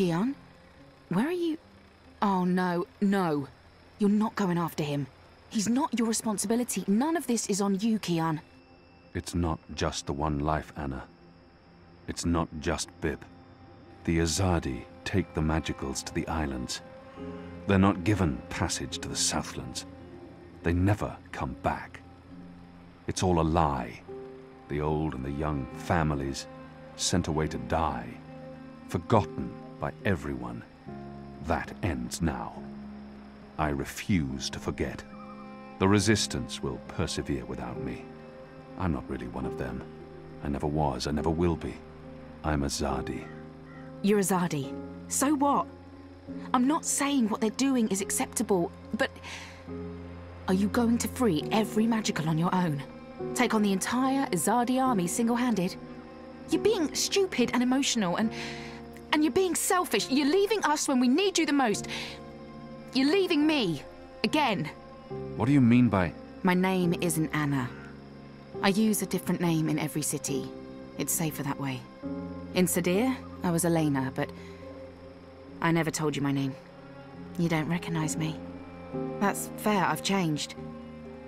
Kian? Where are you? Oh, no, no. You're not going after him. He's not your responsibility. None of this is on you, Kian. It's not just the one life, Anna. It's not just Bib. The Azadi take the Magicals to the islands. They're not given passage to the Southlands. They never come back. It's all a lie. The old and the young families sent away to die, forgotten by everyone. That ends now. I refuse to forget. The Resistance will persevere without me. I'm not really one of them. I never was, I never will be. I'm Azadi. You're Azadi. So what? I'm not saying what they're doing is acceptable, but are you going to free every magical on your own? Take on the entire Azadi army single-handed? You're being stupid and emotional, and and you're being selfish. You're leaving us when we need you the most. You're leaving me. Again. What do you mean by... My name isn't Anna. I use a different name in every city. It's safer that way. In Sadir, I was Elena, but I never told you my name. You don't recognize me. That's fair, I've changed.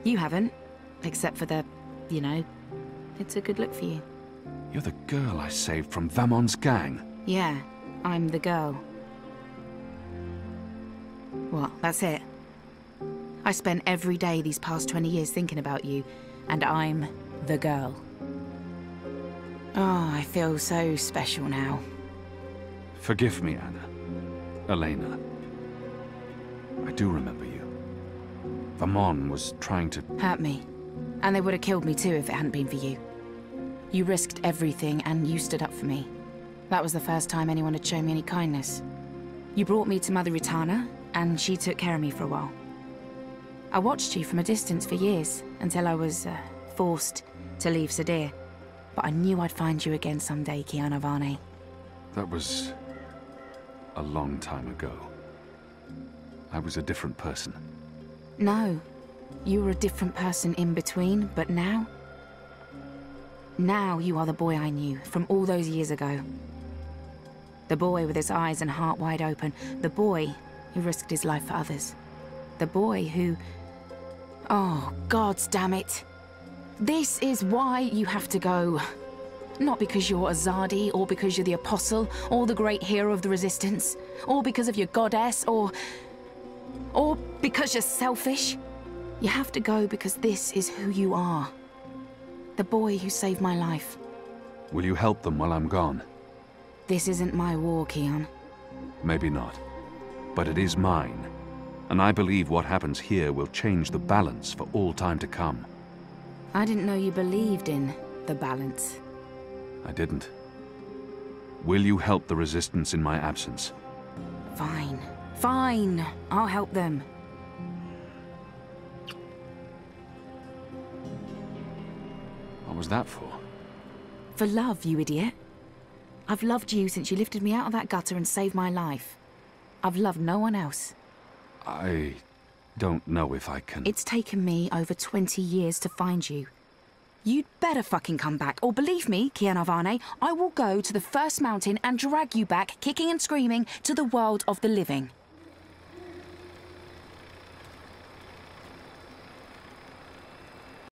You haven't, except for the, you know, it's a good look for you. You're the girl I saved from Vamon's gang. Yeah, I'm the girl. What, that's it? I spent every day these past 20 years thinking about you, and I'm the girl. Oh, I feel so special now. Forgive me, Anna. Elena. I do remember you. Vamon was trying to... Hurt me. And they would have killed me too if it hadn't been for you. You risked everything and you stood up for me. That was the first time anyone had shown me any kindness. You brought me to Mother Ritana, and she took care of me for a while. I watched you from a distance for years, until I was uh, forced to leave Sadir. But I knew I'd find you again someday, Kian Alvane. That was... a long time ago. I was a different person. No. You were a different person in between, but now... Now you are the boy I knew, from all those years ago. The boy with his eyes and heart wide open. The boy who risked his life for others. The boy who... Oh, gods damn it. This is why you have to go. Not because you're Azadi, or because you're the Apostle, or the great hero of the Resistance, or because of your goddess, or... or because you're selfish. You have to go because this is who you are. The boy who saved my life. Will you help them while I'm gone? This isn't my war, Kian. Maybe not. But it is mine. And I believe what happens here will change the balance for all time to come. I didn't know you believed in the balance. I didn't. Will you help the Resistance in my absence? Fine. Fine. I'll help them. What was that for? For love, you idiot. I've loved you since you lifted me out of that gutter and saved my life. I've loved no one else. I don't know if I can... It's taken me over 20 years to find you. You'd better fucking come back, or believe me, Kian Alvane, I will go to the first mountain and drag you back, kicking and screaming, to the world of the living.